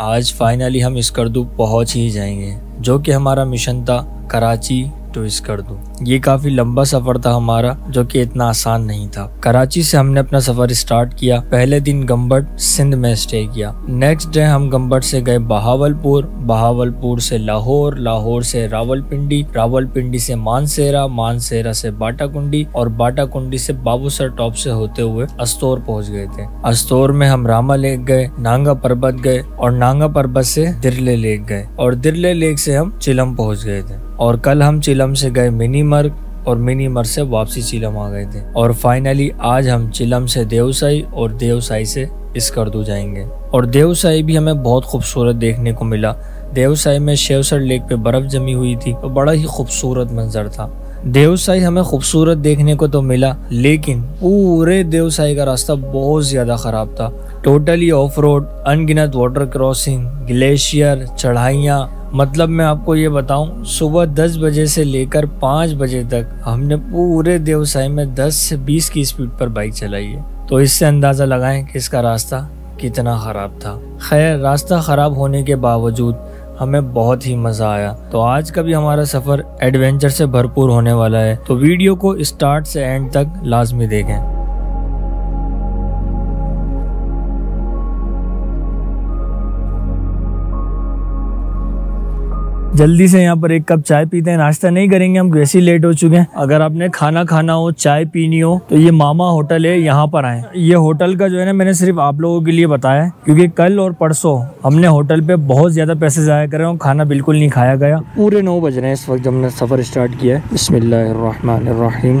आज फाइनली हम स्कर्दू पहुँच ही जाएँगे जो कि हमारा मिशन था कराची ट्विस्ट कर दूँ। ये काफ़ी लंबा सफ़र था हमारा, जो कि इतना आसान नहीं था। कराची से हमने अपना सफ़र स्टार्ट किया। पहले दिन गम्बट सिंध में स्टे किया। नेक्स्ट डे हम गम्बट से गए बहावलपुर। बहावलपुर से लाहौर लाहौर से रावलपिंडी रावलपिंडी से मानसेरा मानसेरा से बाटाकुंडी और बाटाकुंडी से बाबूसर टॉप से होते हुए अस्तौर पहुँच गए थे। अस्तौर में हम रामा लेक गए, नांगा पर्वत गए और नांगा पर्वत से दिरले लेक गए और दिरले लेक से हम चिलम पहुँच गए थे। और कल हम चिलम से गए मिनी मर्ग और मिनी मर्ग से वापसी चिलम आ गए थे। और फाइनली आज हम चिलम से देवसाई और देवसाई से इसकरदू जाएँगे। और देवसाई भी हमें बहुत खूबसूरत देखने को मिला। देवसाई में शेवसर लेक पे बर्फ़ जमी हुई थी और बड़ा ही खूबसूरत मंजर था। देवसाई हमें खूबसूरत देखने को तो मिला, लेकिन पूरे देवसाई का रास्ता बहुत ज़्यादा खराब था। टोटली ऑफ़ रोड अनगिनत वाटर क्रॉसिंग ग्लेशियर चढ़ाइया मतलब मैं आपको ये बताऊँ, सुबह 10 बजे से लेकर 5 बजे तक हमने पूरे देवसाई में 10 से 20 की स्पीड पर बाइक चलाई है। तो इससे अंदाज़ा लगाएँ कि इसका रास्ता कितना ख़राब था। खैर, रास्ता ख़राब होने के बावजूद हमें बहुत ही मज़ा आया। तो आज का भी हमारा सफ़र एडवेंचर से भरपूर होने वाला है। तो वीडियो को स्टार्ट से एंड तक लाजमी देखें। जल्दी से यहाँ पर एक कप चाय पीते हैं। नाश्ता नहीं करेंगे, हम वैसे ही लेट हो चुके हैं। अगर आपने खाना खाना हो, चाय पीनी हो तो ये मामा होटल है, यहाँ पर आए। ये होटल का जो है ना, मैंने सिर्फ़ आप लोगों के लिए बताया क्योंकि कल और परसों हमने होटल पे बहुत ज़्यादा पैसे जाया करे और खाना बिल्कुल नहीं खाया गया। पूरे नौ बज रहे हैं इस वक्त हमने सफ़र स्टार्ट किया है। बिस्मिल्लाहिर्रहमानिर्रहीम।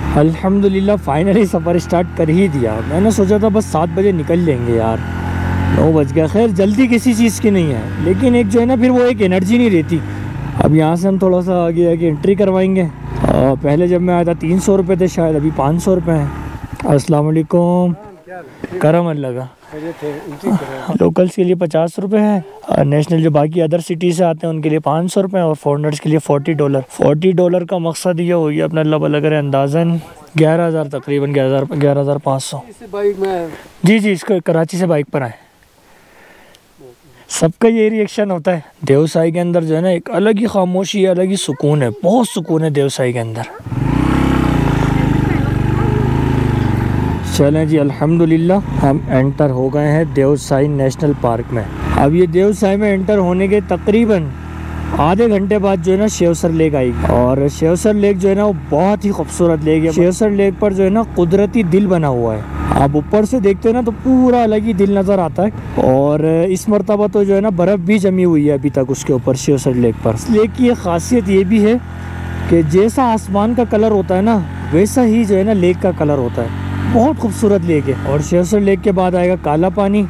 अल्हम्दुलिल्लाह फाइनली सफ़र स्टार्ट कर ही दिया मैंने सोचा था बस सात बजे निकल लेंगे यार नौ बज गया खैर जल्दी किसी चीज़ की नहीं है लेकिन एक जो है ना फिर वो एक एनर्जी नहीं रहती अब यहाँ से हम थोड़ा सा आगे आगे एंट्री करवाएँगे आ, पहले जब मैं आया था तीन सौ रुपये थे शायद अभी पाँच सौ रुपये हैं असलकुम करम अल्लाह का लोकल्स के लिए पचास रुपए है नेशनल जो बाकी अदर सिटी से आते हैं उनके लिए पाँच सौ रुपये और फॉरनर्स के लिए फोर्टी डॉलर फोर्टी डॉलर का मकसद ये हो गया अपना अल्लाह करे अंदाजन ग्यारह हज़ार तकरीबन ग्यारह हज़ार ग्यारह हज़ार पाँच सौ। जी जी इसको कराची से बाइक पर आए। सबका ये रिएक्शन होता है देवसाई के अंदर जो है ना एक अलग ही खामोशी अलग ही सुकून है बहुत सुकून है देवसाई के अंदर। चलें जी, अल्हम्दुलिल्लाह, हम एंटर हो गए हैं देवसाई नेशनल पार्क में। अब ये देवसाई में एंटर होने के तकरीबन आधे घंटे बाद जो है ना शेवसर लेक आई। और शेवसर लेक जो है ना, वो बहुत ही खूबसूरत लेक है। शेवसर लेक पर जो है ना कुदरती दिल बना हुआ है। आप ऊपर से देखते हैं ना तो पूरा अलग ही दिल नज़र आता है। और इस मरतबा तो जो है ना, बर्फ़ भी जमी हुई है अभी तक उसके ऊपर, शेवसर लेक पर। इस लेक की एक खासियत ये भी है कि जैसा आसमान का कलर होता है ना, वैसा ही जो है ना लेक का कलर होता है। बहुत खूबसूरत लेक है। और शेरसर लेक के बाद आएगा काला पानी।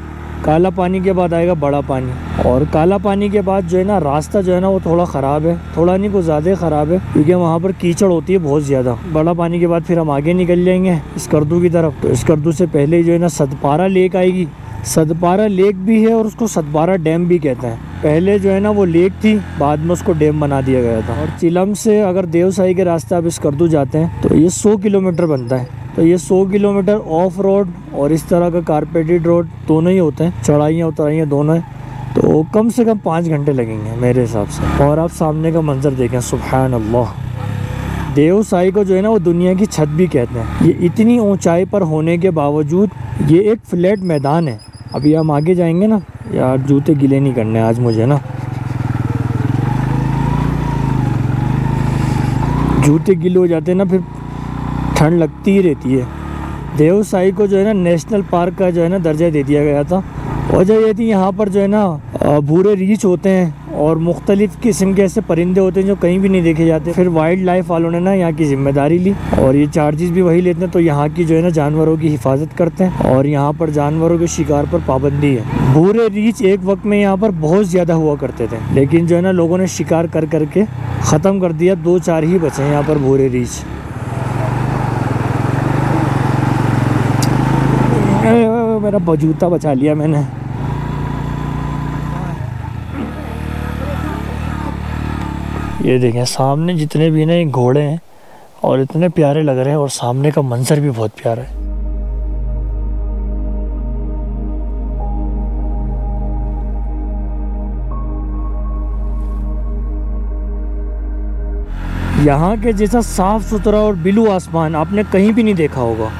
काला पानी के बाद आएगा बड़ा पानी। और काला पानी के बाद जो है ना, रास्ता जो है ना, वो थोड़ा ख़राब है। थोड़ा नहीं, कुछ ज़्यादा ख़राब है, क्योंकि वहाँ पर कीचड़ होती है बहुत ज़्यादा। बड़ा पानी के बाद फिर हम आगे निकल जाएँगे करदू की तरफ़। तो करदू से पहले जो है ना, सतपारा लेक आएगी। सतपारा लेक भी है और उसको सतपारा डैम भी कहते हैं। पहले जो है ना, वो लेक थी, बाद में उसको डैम बना दिया गया था। और चिलम से अगर देवसाई के रास्ते आप इस करदू जाते हैं तो ये सौ किलोमीटर बनता है। तो ये 100 किलोमीटर ऑफ़ रोड और इस तरह का कारपेटेड रोड दोनों ही होते हैं चढ़ाइयाँ उतराइयाँ दोनों हैं। तो कम से कम पाँच घंटे लगेंगे मेरे हिसाब से। और आप सामने का मंजर देखें सुबहान अल्लाह देव साई को जो है ना, वो दुनिया की छत भी कहते हैं। ये इतनी ऊंचाई पर होने के बावजूद ये एक फ्लैट मैदान है। अभी हम आगे जाएँगे ना, यार जूते गिले नहीं करने आज मुझे ना। जूते गिले हो जाते हैं ना, फिर ठंड लगती ही रहती है। देवसाई को जो है ना नेशनल पार्क का जो है ना दर्जा दे दिया गया था। वजह ये थी यहाँ पर जो है ना भूरे रीच होते हैं और मुख्तलिफ़ किस्म के ऐसे परिंदे होते हैं जो कहीं भी नहीं देखे जाते, फिर वाइल्ड लाइफ वालों ने ना यहाँ की ज़िम्मेदारी ली और ये चार्जेस भी वही लेते हैं तो यहाँ की जो है ना जानवरों की हिफाजत करते हैं और यहाँ पर जानवरों के शिकार पर पाबंदी है। भूरे रीच एक वक्त में यहाँ पर बहुत ज़्यादा हुआ करते थे, लेकिन जो है ना लोगों ने शिकार कर करके ख़त्म कर दिया दो चार ही बचे हैं यहाँ पर भूरे रीच मेरा बजूता बचा लिया मैंने। ये देखें, सामने जितने भी ना घोड़े हैं और इतने प्यारे लग रहे हैं और सामने का मंजर भी बहुत प्यारा है। यहाँ के जैसा साफ़ सुथरा और बिलू आसमान आपने कहीं भी नहीं देखा होगा।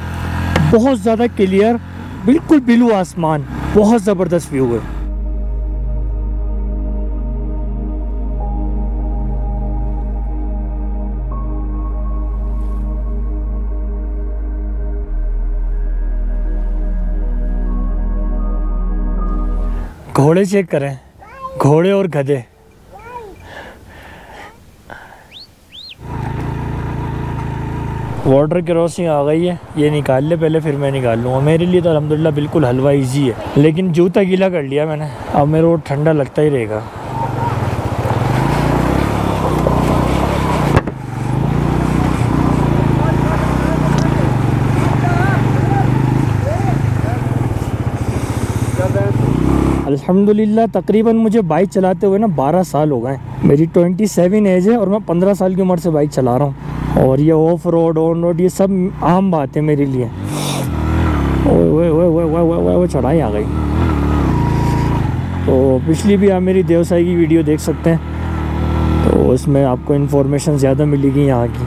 बहुत ज़्यादा क्लियर बिल्कुल बिलू आसमान बहुत ज़बरदस्त व्यू है। घोड़े चेक करें घोड़े और गधे। वाटर क्रॉसिंग आ गई है। ये निकाल ले पहले, फिर मैं निकाल लूँगा। मेरे लिए तो अलहमदिल्ला बिल्कुल हलवा इजी है। लेकिन जूता गीला कर लिया मैंने। अब मेरे को ठंडा लगता ही रहेगा। अल्हम्दुलिल्लाह, तकरीबन मुझे बाइक चलाते हुए ना 12 साल हो गए मेरी 27 एज है और मैं 15 साल की उम्र से बाइक चला रहा हूँ। और ये ऑफ़ रोड ऑन रोड ये सब आम बात है मेरे लिए। चढ़ाई आ गई। तो पिछली भी आप मेरी देवसाई की वीडियो देख सकते हैं। तो उसमें आपको इन्फॉर्मेशन ज़्यादा मिलेगी यहाँ की।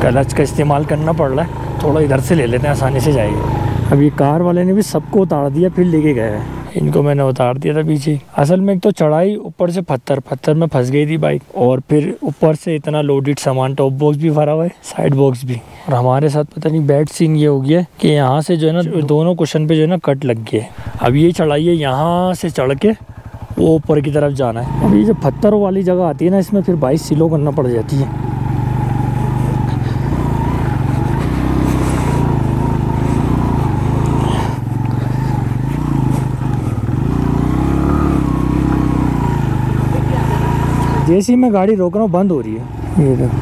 क्लच का इस्तेमाल करना पड़ रहा है। थोड़ा इधर से ले लेते हैं, आसानी से जाएगी। अभी कार वाले ने भी सबको उतार दिया फिर लेके गए हैं। इनको मैंने उतार दिया था पीछे। असल में एक तो चढ़ाई ऊपर से पत्थर पत्थर में फंस गई थी बाइक। और फिर ऊपर से इतना लोडेड सामान टॉप बॉक्स भी भरा हुआ है साइड बॉक्स भी। और हमारे साथ पता नहीं बैड सीन ये हो गया कि यहाँ से जो है ना दोनों क्वेश्चन पे जो है ना कट लग है। अब ये चढ़ाई है यहाँ से चढ़ के वो ऊपर की तरफ़ जाना है। अब ये जो पत्थरों वाली जगह आती है ना इसमें फिर बाइक सिलो करना पड़ जाती है। जैसे ही मैं गाड़ी रोक रहा हूँ, बंद हो रही है। ये देखो।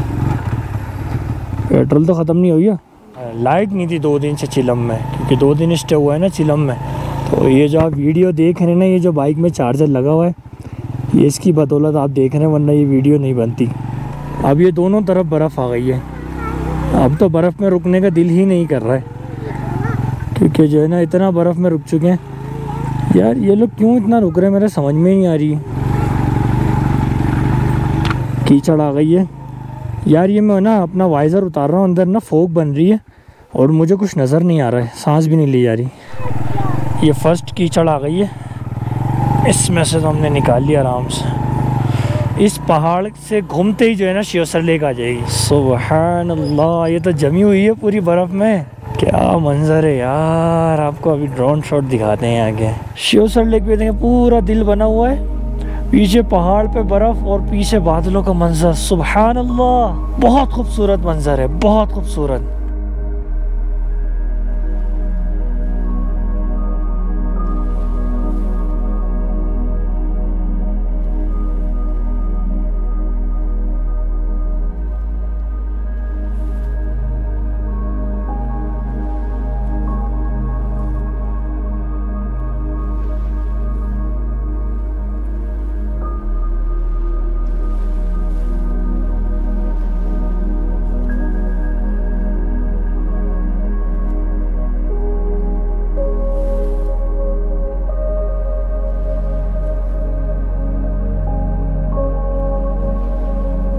पेट्रोल तो ख़त्म नहीं हुई है। लाइट नहीं थी दो दिन से चिलम में, क्योंकि दो दिन स्टे हुआ है ना चिलम में। तो ये जो आप वीडियो देख रहे हैं ना, ये जो बाइक में चार्जर लगा हुआ है, ये इसकी बदौलत आप देख रहे हैं, वरना ये वीडियो नहीं बनती। अब ये दोनों तरफ़ बर्फ़ आ गई है। अब तो बर्फ़ में रुकने का दिल ही नहीं कर रहा है। क्योंकि जो है ना, इतना बर्फ़ में रुक चुके हैं। यार, ये लोग क्यों इतना रुक रहे हैं? मेरे समझ में नहीं आ रही। कीचड़ आ गई है। यार, ये मैं ना अपना वाइज़र उतार रहा हूँ, अंदर ना फोक बन रही है और मुझे कुछ नज़र नहीं आ रहा है। सांस भी नहीं ली जा रही। ये फ़र्स्ट कीचड़ आ गई है। इसमें से तो हमने निकाल लिया आराम से। इस पहाड़ से घूमते ही जो है ना शिवसर लेक आ जाएगी। सुबह अल्लाह ये तो जमी हुई है पूरी बर्फ़ में। क्या मंजर है यार, आपको अभी ड्रोन शॉट दिखाते हैं आगे। शिवसर लेक पे देखें, पूरा दिल बना हुआ है। पीछे पहाड़ पे बर्फ़ और पीछे बादलों का मंजर। सुबह बहुत खूबसूरत मंजर है, बहुत खूबसूरत।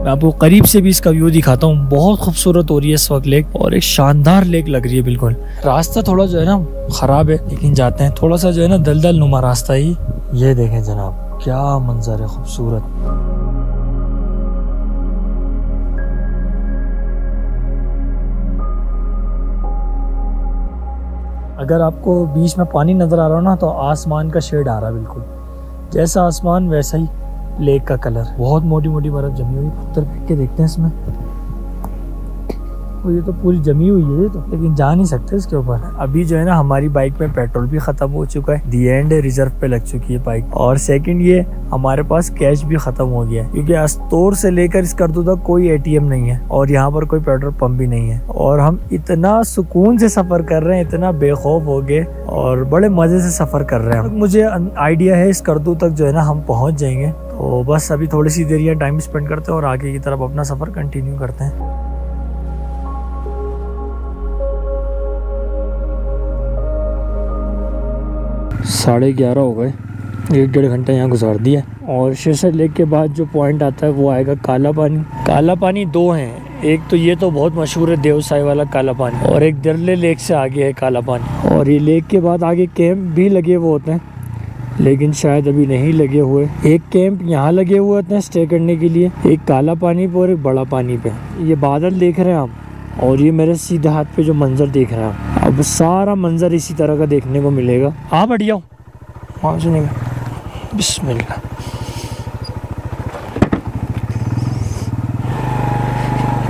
मैं आपको करीब से भी इसका व्यू दिखाता हूँ। बहुत खूबसूरत हो रही है इस वक्त लेक और एक शानदार लेक लग रही है बिल्कुल। रास्ता थोड़ा जो है ना खराब है, लेकिन जाते हैं। थोड़ा सा जो है ना दलदल नुमा रास्ता ही। ये देखें जनाब, क्या मंजर है, खूबसूरत। अगर आपको बीच में पानी नज़र आ रहा हो ना तो आसमान का शेड आ रहा है बिल्कुल। जैसा आसमान, वैसा ही। लेक का कलर। बहुत मोटी मोटी बर्फ़ जमी हुई पत्थर फेंक के देखते हैं इसमें। और ये तो पूरी जमी हुई है ये तो लेकिन जा नहीं सकते इसके ऊपर। अभी जो है ना, हमारी बाइक में पेट्रोल भी खत्म हो चुका है। दी एंड रिज़र्व पे लग चुकी है बाइक और सेकंड ये, हमारे पास कैश भी खत्म हो गया है। क्योंकि अस्तोर से लेकर इस करतू तक कोई एटीएम नहीं है और यहाँ पर कोई पेट्रोल पंप भी नहीं है। और हम इतना सुकून से सफ़र कर रहे हैं, इतना बेखौफ हो गए और बड़े मज़े से सफ़र कर रहे हैं मुझे आइडिया है इस करतू तक जो है ना, हम पहुँच जाएँगे। तो बस अभी थोड़ी सी देर यहाँ टाइम स्पेंड करते हैं और आगे की तरफ़ अपना सफ़र कंटिन्यू करते हैं। साढ़े ग्यारह हो गए। एक डेढ़ घंटा यहाँ गुजार दिया। और शीर्षक लेक के बाद जो पॉइंट आता है, वो आएगा काला पानी। काला पानी दो हैं। एक तो ये तो बहुत मशहूर है, देवसाई वाला काला पानी। और एक दरले लेक से आगे है काला पानी। और ये लेक के बाद आगे कैंप भी लगे हुए होते हैं। लेकिन शायद अभी नहीं लगे हुए। एक कैंप यहाँ लगे हुए होते हैं स्टे करने के लिए। एक काला पानी पे और एक बड़ा पानी पे। ये बादल देख रहे हैं आप? और ये मेरे सीधे हाथ पे जो मंजर देख रहे हैं। अब सारा मंजर इसी तरह का देखने को मिलेगा। हाँ बढ़ जाओ वहाँ सुनेगा बिस्मिल्लाह।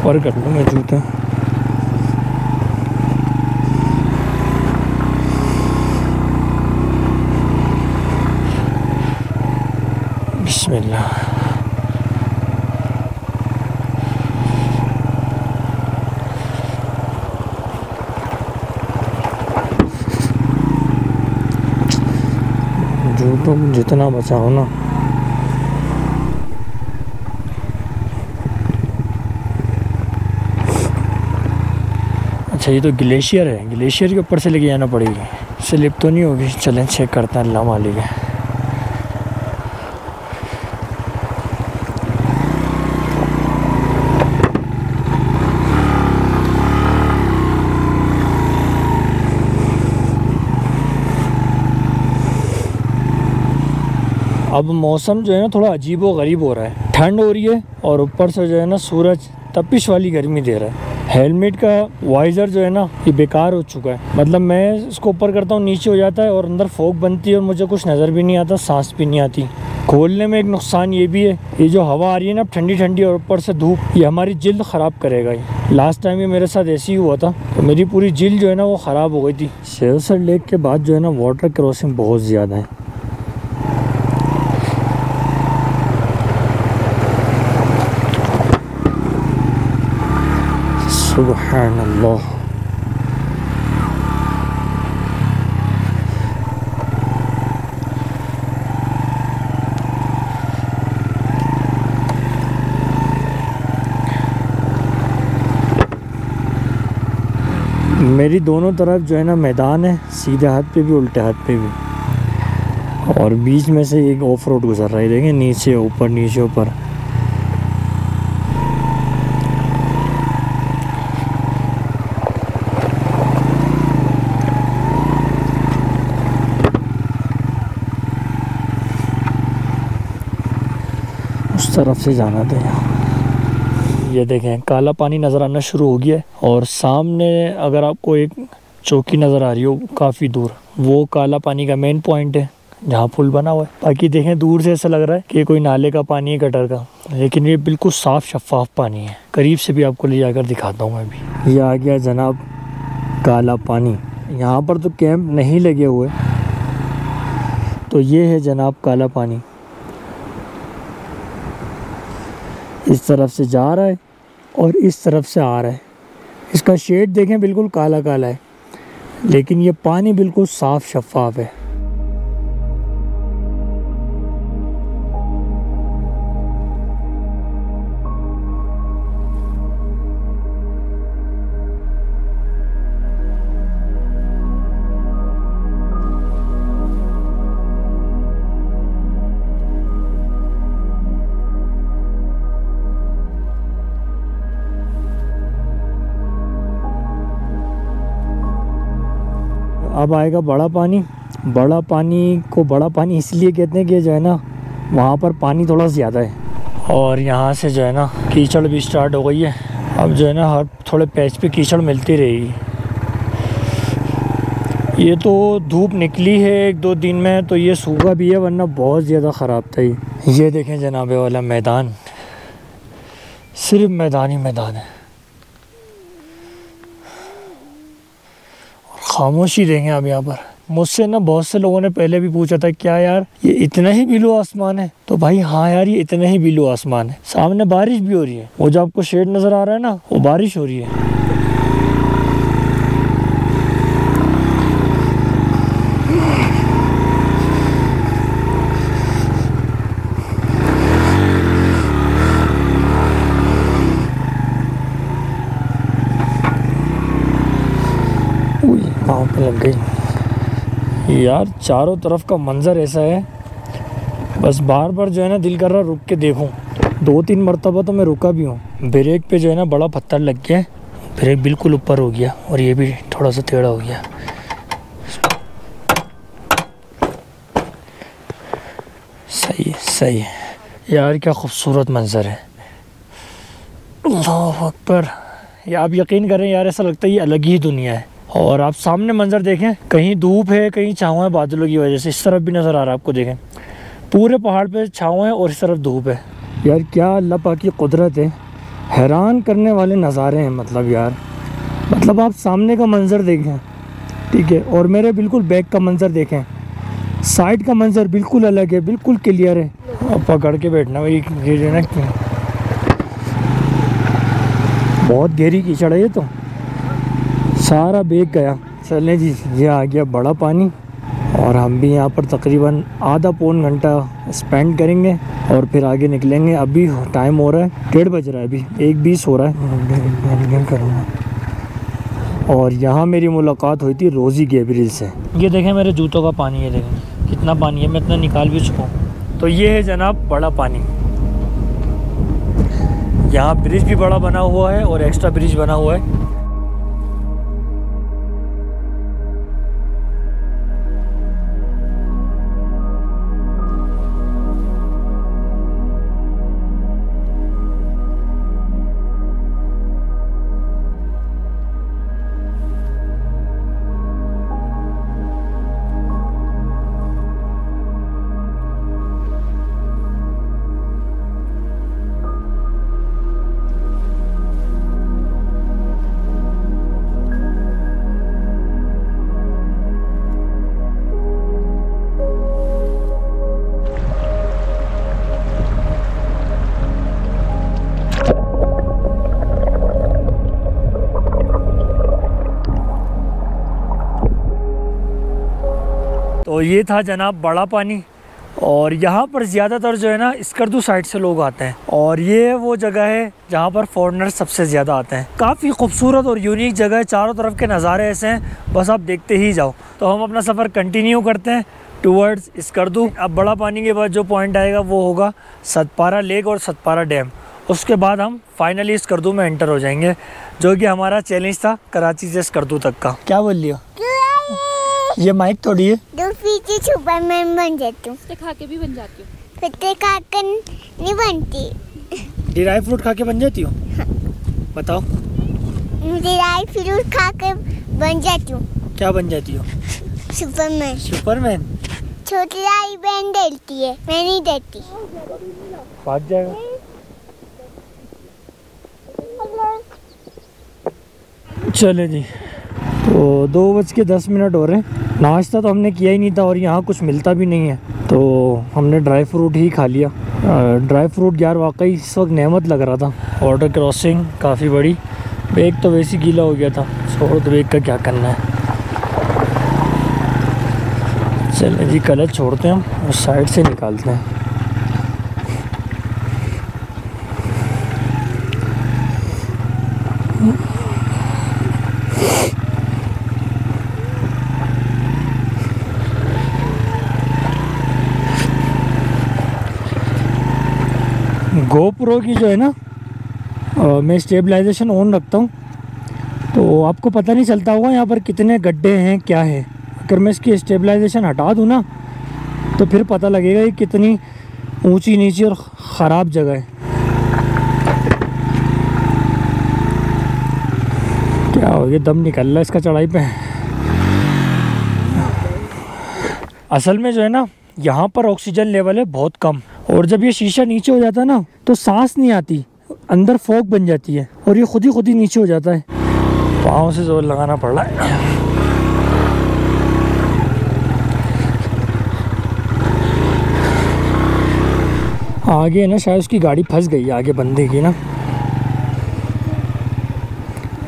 और कर लूँ मैं जूता। बिस्मिल्लाह। जो तो जितना बचाओ ना। अच्छा ये तो ग्लेशियर है। ग्लेशियर के ऊपर से लेके जाना पड़ेगी। स्लिप तो नहीं होगी। चलें चेक करते हैं अल्लाह मालिक है अब मौसम जो है ना थोड़ा अजीब व गरीब हो रहा है। ठंड हो रही है और ऊपर से जो है ना सूरज तपिश वाली गर्मी दे रहा है। हेलमेट का वाइज़र जो है ना ये बेकार हो चुका है। मतलब मैं इसको ऊपर करता हूँ, नीचे हो जाता है और अंदर फोक बनती है और मुझे कुछ नज़र भी नहीं आता, सांस भी नहीं आती। खोलने में एक नुकसान ये भी है, ये जो हवा आ रही है ना ठंडी ठंडी और ऊपर से धूप, ये हमारी जिल्द ख़राब करेगा ये। लास्ट टाइम ये मेरे साथ ऐसे ही हुआ था तो मेरी पूरी जिल्द जो है ना वो ख़राब हो गई थी। शेरसर लेक के बाद जो है ना वाटर क्रॉसिंग बहुत ज़्यादा है। सुबहान अल्लाह मेरी दोनों तरफ़ जो है ना मैदान है, सीधे हाथ पे भी, उल्टे हाथ पे भी। और बीच में से एक ऑफ़ रोड गुजर रहा है, देखें, नीचे ऊपर नीचे ऊपर उस तरफ़ से जाना था यहाँ। ये देखें, काला पानी नज़र आना शुरू हो गया है और सामने अगर आपको एक चौकी नज़र आ रही हो, काफ़ी दूर। वो काला पानी का मेन पॉइंट है, जहाँ पुल बना हुआ है। बाकी देखें, दूर से ऐसा लग रहा है कि कोई नाले का पानी है, गटर का। लेकिन ये बिल्कुल साफ़ शफाफ पानी है। करीब से भी आपको ले जाकर दिखाता हूँ मैं भी। ये आ गया जनाब काला पानी। यहाँ पर तो कैंप नहीं लगे हुए। तो ये है जनाब काला पानी। इस तरफ़ से जा रहा है और इस तरफ़ से आ रहा है। इसका शेड देखें, बिल्कुल काला काला है। लेकिन ये पानी बिल्कुल साफ़ शफाफ है। अब आएगा बड़ा पानी। बड़ा पानी को बड़ा पानी इसलिए कहते हैं कि जो है ना, वहाँ पर पानी थोड़ा ज़्यादा है। और यहाँ से जो है ना, कीचड़ भी स्टार्ट हो गई है। अब जो है ना, हर थोड़े पैच पे कीचड़ मिलती रहेगी। ये तो धूप निकली है एक दो दिन में तो ये सूखा भी है, वरना बहुत ज़्यादा ख़राब था ये देखें जनाबे वाला मैदान। सिर्फ़ मैदान ही मैदान है। खामोशी देंगे आप यहाँ पर। मुझसे ना बहुत से लोगों ने पहले भी पूछा था, क्या यार, ये इतना ही बिलू आसमान है? तो भाई हाँ यार, ये इतना ही बिलू आसमान है। सामने बारिश भी हो रही है। वो जो आपको शेड नज़र आ रहा है ना, वो बारिश हो रही है पाँव पे लग गई। यार, चारों तरफ़ का मंज़र ऐसा है। बस बार बार जो है ना दिल कर रहा रुक के देखूँ। दो तीन मरतबा तो मैं रुका भी हूँ। ब्रेक पे जो है ना बड़ा पत्थर लग गया। ब्रेक बिल्कुल ऊपर हो गया और ये भी थोड़ा सा टेढ़ा हो गया। सही है सही है। यार, क्या खूबसूरत मंज़र है। अल्लाह अकबर। ये आप यकीन करें यार, ऐसा लगता है ये अलग ही दुनिया है। और आप सामने मंजर देखें कहीं धूप है कहीं छाँव है बादलों की वजह से इस तरफ़ भी नज़र आ रहा है आपको देखें। पूरे पहाड़ पे छाँव है और इस तरफ़ धूप है। यार क्या अल्लाह पाक की कुदरत है? हैरान करने वाले नज़ारे हैं मतलब यार। मतलब आप सामने का मंज़र देखें ठीक है और मेरे बिल्कुल बैक का मंज़र देखें। साइड का मंज़र बिल्कुल अलग है बिल्कुल क्लियर है। अब पकड़ के बैठना भाई ये ना बहुत गहरी कीचड़ है ये तो। सारा बेग गया। चलें जी ये आ गया बड़ा पानी और हम भी यहाँ पर तकरीबन आधा पौन घंटा स्पेंड करेंगे और फिर आगे निकलेंगे। अभी टाइम हो रहा है डेढ़ बज रहा है अभी एक बीस हो रहा है। करूँगा और यहाँ मेरी मुलाकात हुई थी रोज़ी गेबरिल से। ये देखें मेरे जूतों का पानी है देखें कितना पानी है मैं इतना निकाल भी चुका हूँ। तो ये है जनाब बड़ा पानी। यहाँ ब्रिज भी बड़ा बना हुआ है और एक्स्ट्रा ब्रिज बना हुआ है। ये था जनाब बड़ा पानी। और यहाँ पर ज़्यादातर जो है ना स्कर्दू साइड से लोग आते हैं। और ये वो जगह है जहाँ पर फॉरनर सबसे ज़्यादा आते हैं। काफ़ी खूबसूरत और यूनिक जगह है। चारों तरफ़ के नज़ारे ऐसे हैं, बस आप देखते ही जाओ। तो हम अपना सफ़र कंटिन्यू करते हैं टूवर्ड्स स्कर्दू अब बड़ा पानी के बाद जो पॉइंट आएगा वो होगा सतपारा लेक और सतपारा डैम। उसके बाद हम फाइनली स्कर्दू में एंटर हो जाएँगे, जो कि हमारा चैलेंज था कराची से स्कर्दू तक का। क्या बोल लिया ये माइक थोड़ी है। दो पीछे सुपरमैन बन जाती हूँ। खा के भी बन जाती हूँ। कुत्ते खा कर नहीं बनती। ड्राई फ्रूट खा के बन जाती हो? बताओ। ड्राई फ्रूट खा कर बन जाती हूँ। क्या बन जाती हो? सुपरमैन सुपरमैन छोटी वाली बहन डलती है मैं नहीं डरती। भाग जाएगा। चले जी। तो दो बज के दस मिनट हो रहे हैं। नाश्ता तो हमने किया ही नहीं था और यहाँ कुछ मिलता भी नहीं है। तो हमने ड्राई फ्रूट ही खा लिया। ड्राई फ्रूट यार वाकई इस वक्त नेमत लग रहा था। वाटर क्रॉसिंग काफ़ी बड़ी। बैग तो वैसे गीला हो गया था। छोड़ तो का क्या करना है? चलें जी, कलर छोड़ते हैं हम। उस साइड से निकालते हैं। गोप्रो की जो है ना मैं स्टेबलाइजेशन ऑन रखता हूँ। तो आपको पता नहीं चलता होगा यहाँ पर कितने गड्ढे हैं, क्या है। अगर मैं इसकी स्टेबलाइजेशन हटा दूँ ना तो फिर पता लगेगा ये कितनी ऊँची नीची और ख़राब जगह है। क्या हो गया दम निकल रहा है इसका चढ़ाई पे। असल में जो है ना, यहाँ पर ऑक्सीजन लेवल है बहुत कम। और जब ये शीशा नीचे हो जाता है ना तो सांस नहीं आती, अंदर फोक बन जाती है और ये खुद ही खुद ही नीचे हो जाता है। पाँव से ज़ोर लगाना पड़ रहा है। आगे ना, शायद उसकी गाड़ी फंस गई है आगे बंदे की ना।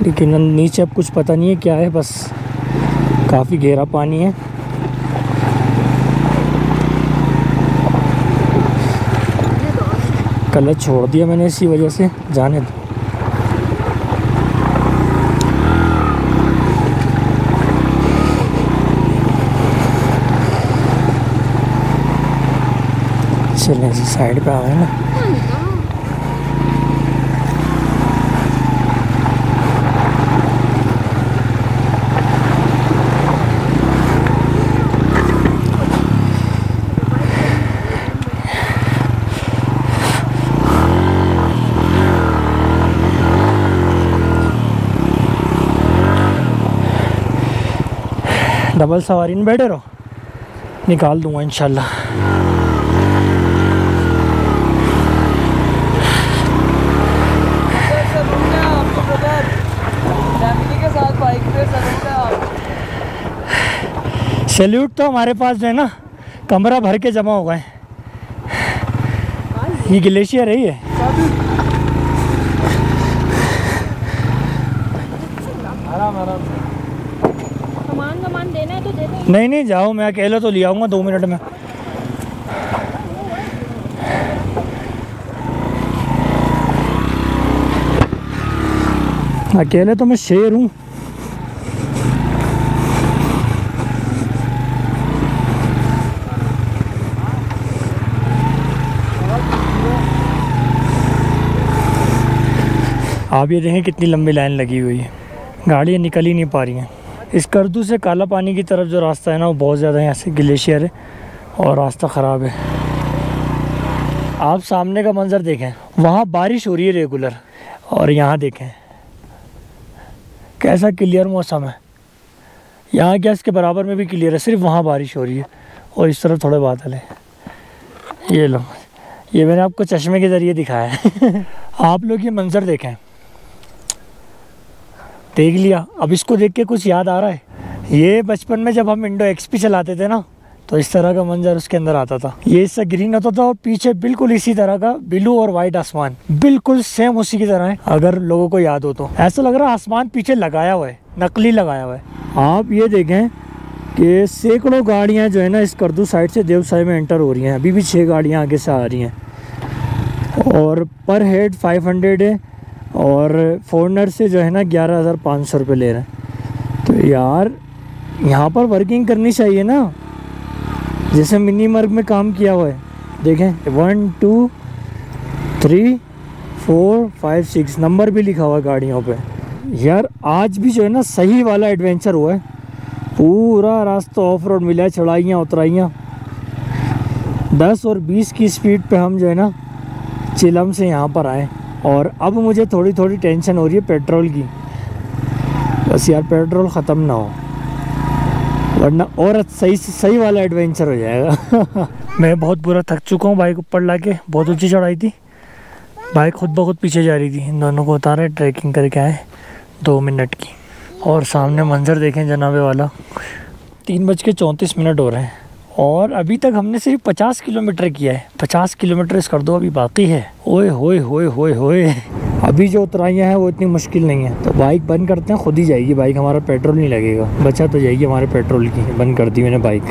लेकिन नीचे अब कुछ पता नहीं है क्या है, बस काफ़ी गहरा पानी है। कलच छोड़ दिया मैंने इसी वजह से, जाने दो। चलें साइड पे आ गए ना? डबल सवारी में बैठे रहो। निकाल दूँगा है आप सैल्यूट तो हमारे पास जो है ना, कमरा भर के जमा हो गए ये ग्लेशियर है ये आराम आराम से सामान सामान देना है तो दे दो नहीं नहीं, जाओ, मैं अकेला तो ले आऊँगा दो मिनट में। अकेले तो मैं शेर हूँ। आप ये देखें कितनी लंबी लाइन लगी हुई है। गाड़ियाँ निकल ही नहीं पा रही हैं। इस करदू से काला पानी की तरफ़ जो रास्ता है ना, वो बहुत ज़्यादा यहाँ से ग्लेशियर है और रास्ता ख़राब है। आप सामने का मंज़र देखें, वहाँ बारिश हो रही है रेगुलर और यहाँ देखें, कैसा क्लियर मौसम है। यहाँ क्या इसके बराबर में भी क्लियर है, सिर्फ़ वहाँ बारिश हो रही है और इस तरफ़ थोड़े बादल है। ये लो, ये मैंने आपको चश्मे के ज़रिए दिखाया है। आप लोग ये मंज़र देखें देख लिया। अब इसको देख के कुछ याद आ रहा है। ये बचपन में जब हम इंडो एक्सपी चलाते थे ना तो इस तरह का मंजर उसके अंदर आता था। ये इससे ग्रीन होता था और पीछे बिल्कुल इसी तरह का ब्लू और वाइट आसमान। बिल्कुल सेम उसी की तरह है, अगर लोगों को याद हो तो। ऐसा लग रहा है आसमान पीछे लगाया हुआ है, नकली लगाया हुआ है। आप ये देखें कि सैकड़ों गाड़ियाँ जो है ना, इस करदू साइड से देवसाई में एंटर हो रही हैं। अभी भी छः गाड़ियाँ आगे से आ रही हैं। और पर हेड 500 है। और फॉरनर से जो है ना ग्यारह हज़ार पाँच सौ रुपये ले रहे हैं। तो यार, यहाँ पर वर्किंग करनी चाहिए ना। जैसे मिनी मर्ग में काम किया हुआ है। देखें one two three four five six number भी लिखा हुआ है गाड़ियों पे। यार, आज भी जो है ना सही वाला एडवेंचर हुआ है। पूरा रास्ता ऑफ़ रोड मिला है, चढ़ाइयाँ, उतराइयाँ। दस और बीस की स्पीड पे हम जो है ना, चिलम से यहाँ पर आए। और अब मुझे थोड़ी थोड़ी टेंशन हो रही है पेट्रोल की। बस यार पेट्रोल ख़त्म ना हो। वरना और सही सही वाला एडवेंचर हो जाएगा। मैं बहुत बुरा थक चुका हूँ बाइक ऊपर ला के बहुत ऊँची चढ़ाई थी। बाइक खुद ब खुद पीछे जा रही थी। इन दोनों को उतारे ट्रैकिंग करके आए दो मिनट की। और सामने मंजर देखें जनाबे वाला। तीन बज के चौंतीस मिनट हो रहे हैं। और अभी तक हमने सिर्फ़ पचास किलोमीटर किया है। पचास किलोमीटर इस कर दो अभी बाकी है। ओए, होए होए होए होए। अभी जो उतराइयाँ हैं, वो इतनी मुश्किल नहीं है। तो बाइक बंद करते हैं, खुद ही जाएगी बाइक। हमारा पेट्रोल नहीं लगेगा। बचा तो जाएगी हमारे पेट्रोल की। बंद कर दी मैंने बाइक।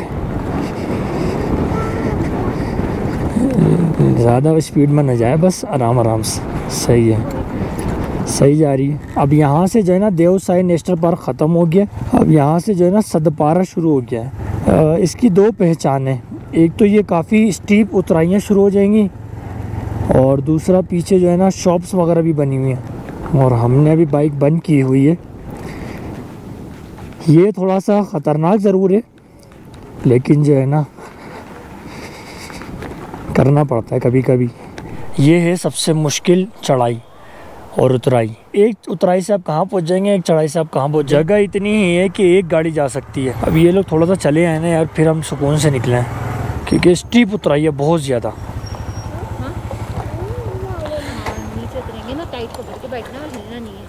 ज़्यादा स्पीड में न जाए, बस आराम आराम से। सही है। सही जा रही है। अब यहाँ से जो है ना देवसाई नेशनल पार्क ख़त्म हो गया। अब यहाँ से जो है ना, सदपारा शुरू हो गया है। इसकी दो पहचान। है एक तो ये काफ़ी स्टीप उतराइयाँ शुरू हो जाएँगी और दूसरा पीछे जो है ना शॉप्स वगैरह भी बनी हुई हैं और हमने अभी बाइक बंद की हुई है। ये थोड़ा सा ख़तरनाक ज़रूर है, लेकिन जो है ना करना पड़ता है कभी कभी ये है सबसे मुश्किल चढ़ाई। और उतराई। एक उतराई से आप कहाँ पहुँच जाएँगे एक चढ़ाई से आप कहाँ पहुँच जगह इतनी ही है कि एक गाड़ी जा सकती है। अब ये लोग थोड़ा सा चले आए ना यार, फिर हम सुकून से निकले क्योंकि स्टीप उतराई है बहुत ज़्यादा हाँ नीचे उतरेंगे ना टाइट पकड़ के बैठना और हिलना नहीं है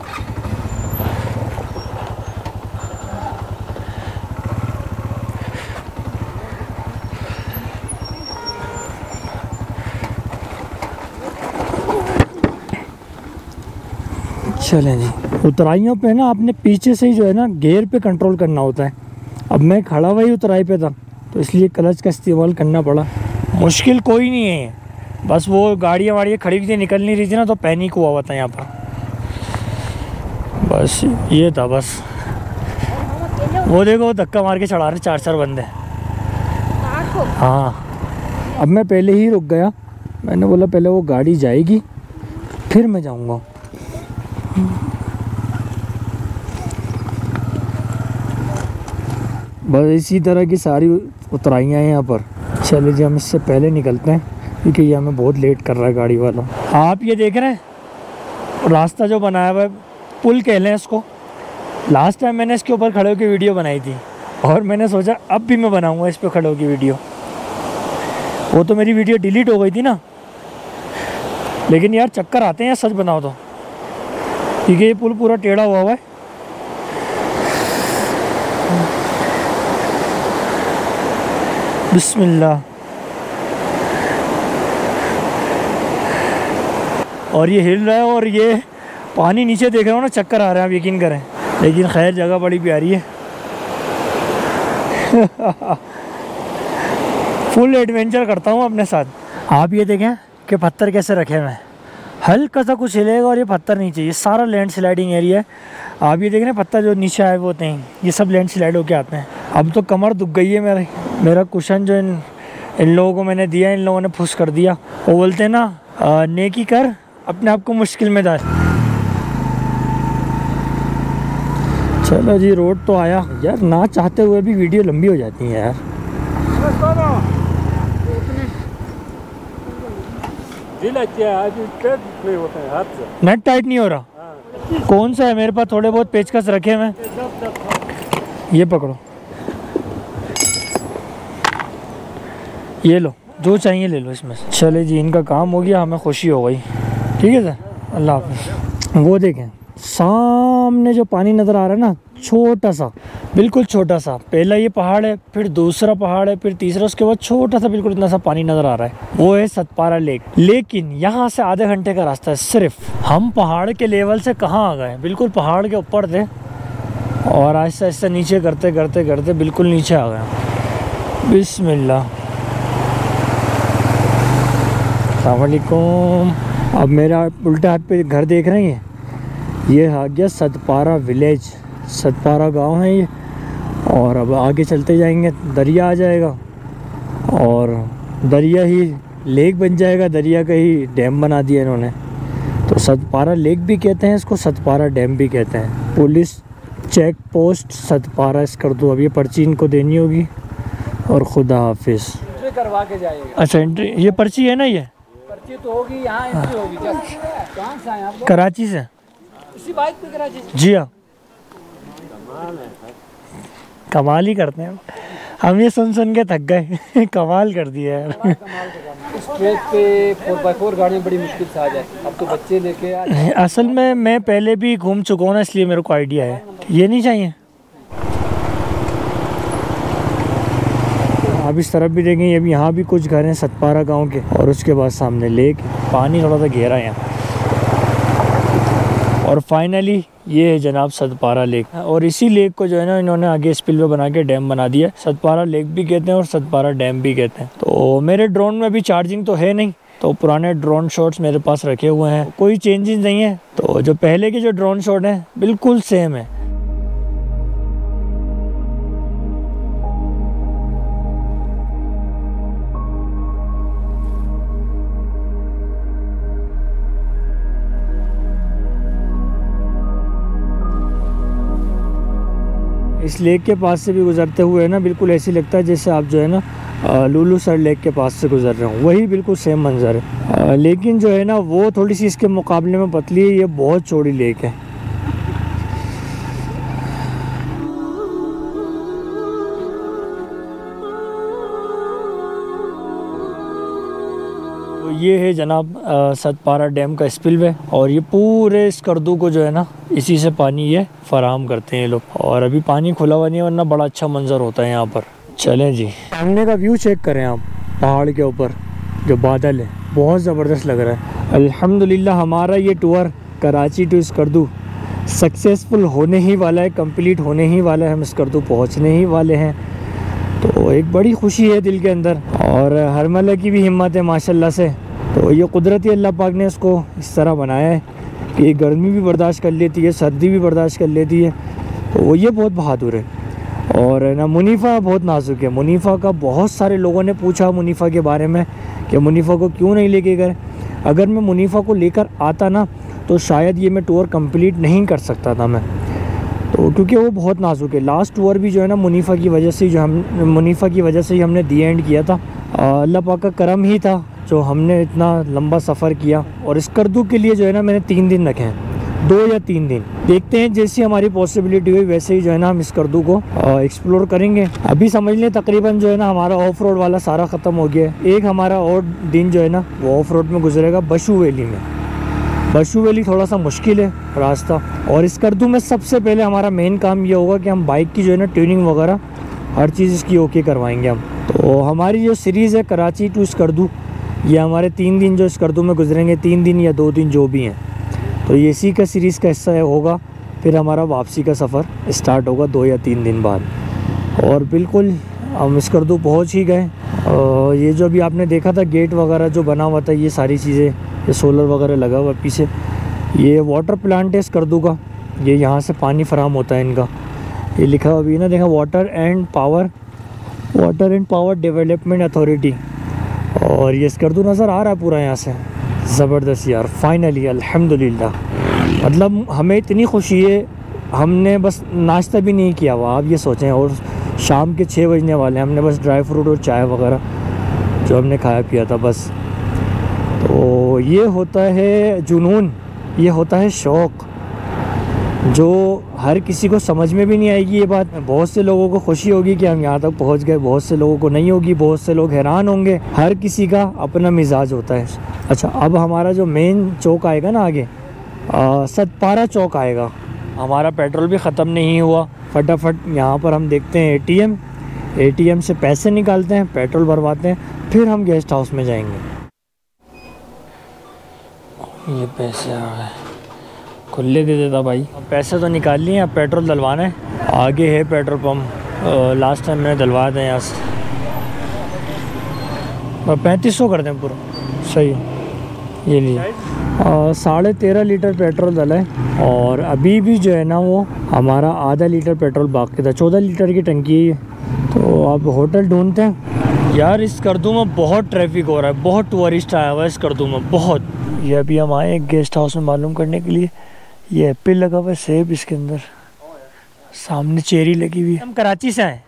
चलें जी। उतराइयों पे ना आपने पीछे से ही जो है ना गेयर पे कंट्रोल करना होता है। अब मैं खड़ा हुआ ही उतराई पे था तो इसलिए क्लच का इस्तेमाल करना पड़ा। मुश्किल कोई नहीं है। बस वो गाड़ियाँ वाड़ियाँ खड़ी हुई निकल नहीं रही थी ना तो पैनिक हुआ हुआ था यहाँ पर। बस ये था बस। वो देखो, धक्का मार के चढ़ा रहे चार चार बंदे। हाँ। अब मैं पहले ही रुक गया। मैंने बोला, पहले वो गाड़ी जाएगी, फिर मैं जाऊँगा। बस इसी तरह की सारी उतराइयाँ हैं यहाँ पर। चलिए जी, हम इससे पहले निकलते हैं, क्योंकि ये हमें बहुत लेट कर रहा है गाड़ी वाला। आप ये देख रहे हैं, रास्ता जो बनाया हुआ है, पुल कह लें इसको। लास्ट टाइम मैंने इसके ऊपर खड़े होकर वीडियो बनाई थी, और मैंने सोचा अब भी मैं बनाऊँगा इस पर खड़े होकर वीडियो। वो तो मेरी वीडियो डिलीट हो गई थी ना। लेकिन यार चक्कर आते हैं, सच बनाओ तो। क्योंकि ये पुल पूरा टेढ़ा हुआ हुआ है। बिस्मिल्लाह। और ये हिल रहा है और ये पानी नीचे देख रहे हो ना, चक्कर आ रहे हैं, आप यकीन करें। लेकिन खैर, जगह बड़ी प्यारी है। फुल एडवेंचर करता हूँ अपने साथ। आप ये देखें कि पत्थर कैसे रखे हुए हैं। हल्का सा कुछ हिलेगा और ये पत्थर नीचे, ये सारा लैंड स्लाइडिंग एरिया है। आप ये देख रहे हैं, पत्थर जो नीचे आए वो होते हैं ये सब लैंड स्लाइड होके आते हैं। अब तो कमर दुख गई है मेरी। मेरा कुशन जो इन इन लोगों को मैंने दिया इन लोगों ने फुस कर दिया। वो बोलते हैं ना "आ, नेकी कर अपने आप को मुश्किल में डाल। चलो जी रोड तो आया। यार ना चाहते हुए भी वीडियो लंबी हो जाती है यार। नेट टाइट नहीं हो रहा। कौन सा है मेरे पास? थोड़े बहुत पेचकस रखे हुए हैं ये पकड़ो। ये लो, जो चाहिए ले लो इसमें चले जी, इनका काम हो गया, हमें खुशी हो गई। ठीक है सर? अल्लाह हाफिज़। वो देखें, सामने जो पानी नज़र आ रहा है ना, छोटा सा, बिल्कुल छोटा सा। पहला ये पहाड़ है, फिर दूसरा पहाड़ है, फिर तीसरा, उसके बाद छोटा सा बिल्कुल इतना सा पानी नज़र आ रहा है। वो है सतपारा लेक। लेकिन यहाँ से आधे घंटे का रास्ता है, सिर्फ़। हम पहाड़ के लेवल से कहाँ आ गए बिल्कुल पहाड़ के ऊपर थे। और आहिस्ता आहिस्ता नीचे करते करते करते बिल्कुल नीचे आ गए बिस्मिल्लाह। अलकुम अब मेरा उल्टा हाथ पे घर देख रहे हैं। ये आ गया सतपारा विलेज। सतपारा गाँव है ये। और अब आगे चलते जाएँगे दरिया आ जाएगा। और दरिया ही लेक बन जाएगा दरिया का ही डैम बना दिया इन्होंने। तो सतपारा लेक भी कहते हैं इसको सतपारा डैम भी कहते हैं। पुलिस चेक पोस्ट सतपारा इस कर दो। अब ये पर्ची इनको देनी होगी। और खुदा हाफिज़। करवा के जाइएगा। अच्छा एंट्री ये पर्ची है ना ये? पर्ची तो होगी यहाँ एंट्री होगी। कहाँ से आए आप कराची से? इसी बाइक पे कराची से? जी हाँ। कमाल ही करते हैं। हम ये सुन सुन के थक गए। कमाल कर दिया यार। स्ट्रेट पे फोर बाई फोर गाड़ियाँ बड़ी मुश्किल से आ जाए अब तो बच्चे लेके असल में मैं पहले भी घूम चुका हूँ ना इसलिए मेरे को आइडिया है। ये नहीं चाहिए? आप इस तरफ़ भी देखेंगे अभी यहाँ भी कुछ घर हैं सतपारा गाँव के, और उसके बाद सामने लेक, पानी थोड़ा सा गहरा है और फाइनली ये है जनाब सतपारा लेक। और इसी लेक को जो है ना, इन्होंने आगे स्पिलवे बना के डैम बना दिया सतपारा लेक भी कहते हैं और सतपारा डैम भी कहते हैं। तो मेरे ड्रोन में अभी चार्जिंग तो है नहीं। तो पुराने ड्रोन शॉट्स मेरे पास रखे हुए हैं। कोई चेंजेस नहीं है। तो जो पहले के जो ड्रोन शॉट हैं, बिल्कुल सेम है। इस लेक के पास से भी गुजरते हुए है ना, बिल्कुल ऐसे लगता है जैसे आप जो है ना लूलू सर लेक के पास से गुजर रहे हो। वही बिल्कुल सेम मंजर है। लेकिन जो है ना, वो थोड़ी सी इसके मुकाबले में पतली है, ये बहुत चौड़ी लेक है। ये है जनाब सतपारा डैम का स्पिलवे और ये पूरे स्कर्दू को जो है ना, इसी से पानी ये फराहम करते हैं लोग। और अभी पानी खुला हुआ नहीं है, वरना बड़ा अच्छा मंजर होता है यहाँ पर। चलें जी। सामने का व्यू चेक करें आप, पहाड़ के ऊपर, जो बादल है, बहुत ज़बरदस्त लग रहा है। अल्हम्दुलिल्लाह, हमारा ये tour Karachi to Skardu successful होने ही वाला है, कंप्लीट होने ही वाला है, हम स्कर्दू पहुँचने ही वाले हैं। तो एक बड़ी खुशी है दिल के अंदर, और हर मल्ला की भी हिम्मत है, माशाल्लाह से। तो ये कुदरती अल्लाह पाक ने इसको इस तरह बनाया है कि ये गर्मी भी बर्दाश्त कर लेती है, सर्दी भी बर्दाश्त कर लेती है। तो वो ये बहुत बहादुर है। और ना, मुनीफ़ा बहुत नाजुक है। मुनीफ़ा का बहुत सारे लोगों ने पूछा मुनीफ़ा के बारे में कि मुनीफ़ा को क्यों नहीं लेके गए? अगर मैं मुनीफ़ा को लेकर आता ना तो शायद ये मैं टूर कंप्लीट नहीं कर सकता था मैं। तो क्योंकि वो बहुत नाजुक है। लास्ट टूर भी जो है ना, मुनीफ़ा की वजह से जो हम, मुनीफ़ा की वजह से ही हमने दी एंड किया था। अल्लाह पाक का करम ही था। जो हमने इतना लंबा सफ़र किया और इस करदू के लिए जो है ना मैंने तीन दिन रखे हैं। दो या तीन दिन। देखते हैं, जैसी हमारी पॉसिबिलिटी हुई, वैसे ही जो है ना हम इस करदू को एक्सप्लोर करेंगे। अभी समझ लें, तकरीबन जो है ना हमारा ऑफ़ रोड वाला सारा ख़त्म हो गया है। एक हमारा और दिन जो है ना, वो ऑफ़ रोड में गुजरेगा बशू वैली में। बशू वैली थोड़ा सा मुश्किल है रास्ता। और इस करदू में सबसे पहले हमारा मेन काम ये होगा कि हम बाइक की जो है ना ट्यूनिंग वगैरह, हर चीज़ इसकी ओके करवाएँगे हम। तो हमारी जो सीरीज़ है, कराची टू स्कर्दू ये हमारे तीन दिन जो इस स्कर्दू में गुजरेंगे, तीन दिन या दो दिन जो भी हैं। तो ये इसी का सीरीज़ का हिस्सा होगा, फिर हमारा वापसी का सफ़र स्टार्ट होगा दो या तीन दिन बाद। और बिल्कुल हम इस स्कर्दू पहुँच ही गए। और ये जो अभी आपने देखा था गेट वगैरह जो बना हुआ था, ये सारी चीज़ें, ये सोलर वगैरह लगा हुआ पीछे। ये वाटर प्लांट है इस स्कर्दू का। ये यहाँ से पानी फराम होता है इनका। ये लिखा हुआ भी ना, देखा water and power water and power development authority और ये स्कर्दू नज़र आ रहा है पूरा यहाँ से। ज़बरदस्त यार फाइनली अल्हम्दुलिल्लाह मतलब हमें इतनी खुशी है, हमने बस नाश्ता भी नहीं किया हुआ, आप ये सोचें, और शाम के छः बजने वाले हैं, हमने बस ड्राई फ्रूट और चाय वगैरह जो हमने खाया पिया था बस। तो ये होता है जुनून, ये होता है शौक़, जो हर किसी को समझ में भी नहीं आएगी ये बात। बहुत से लोगों को खुशी होगी कि हम यहाँ तक पहुँच गए। बहुत से लोगों को नहीं होगी। बहुत से लोग हैरान होंगे। हर किसी का अपना मिजाज होता है। अच्छा अब हमारा जो मेन चौक आएगा ना आगे सतपारा चौक आएगा। हमारा पेट्रोल भी ख़त्म नहीं हुआ। फटाफट यहाँ पर हम देखते हैं एटीएम एटीएम से पैसे निकालते हैं, पेट्रोल भरवाते हैं, फिर हम गेस्ट हाउस में जाएँगे। ये पैसे आ गए। खुले दे देता भाई। पैसे तो निकाल लिए अब पेट्रोल डलवाना है। आगे है पेट्रोल पम्प लास्ट टाइम मैंने डलवाया था यहाँ से। पैंतीस सौ कर दें पूरा। सही ये लिए। साढ़े तेरह लीटर पेट्रोल डला है। और अभी भी जो है ना वो हमारा आधा लीटर पेट्रोल बाकी था। चौदह लीटर की टंकी है तो आप होटल ढूंढते हैं। यार इस करदू में बहुत ट्रैफ़िक हो रहा है। बहुत टूरिस्ट आया हुआ है इस करदू में। बहुत। ये अभी हम आए गेस्ट हाउस में मालूम करने के लिए। ये एप्पल लगा हुआ है सेब इसके अंदर। सामने चेरी लगी हुई है। हम कराची से आए।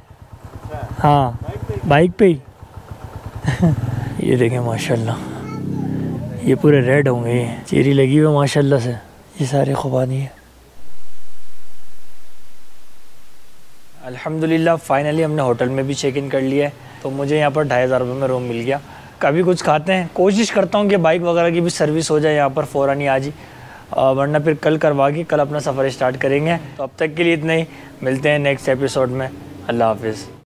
हाँ बाइक पे ही। ये देखें माशाल्लाह। ये पूरे रेड होंगे ये। चेरी लगी हुई है माशाल्लाह से। ये सारे खुबानी है। अल्हम्दुलिल्लाह फाइनली हमने होटल में भी चेक इन कर लिया है। तो मुझे यहाँ पर ढाई हज़ार रुपये में रूम मिल गया। कभी कुछ खाते हैं कोशिश करता हूँ कि बाइक वगैरह की भी सर्विस हो जाए यहाँ पर फ़ौरन ही आज ही। अ, वरना फिर कल करवा के कल अपना सफ़र स्टार्ट करेंगे। तो अब तक के लिए इतना ही। मिलते हैं नेक्स्ट एपिसोड में। अल्लाह हाफिज़।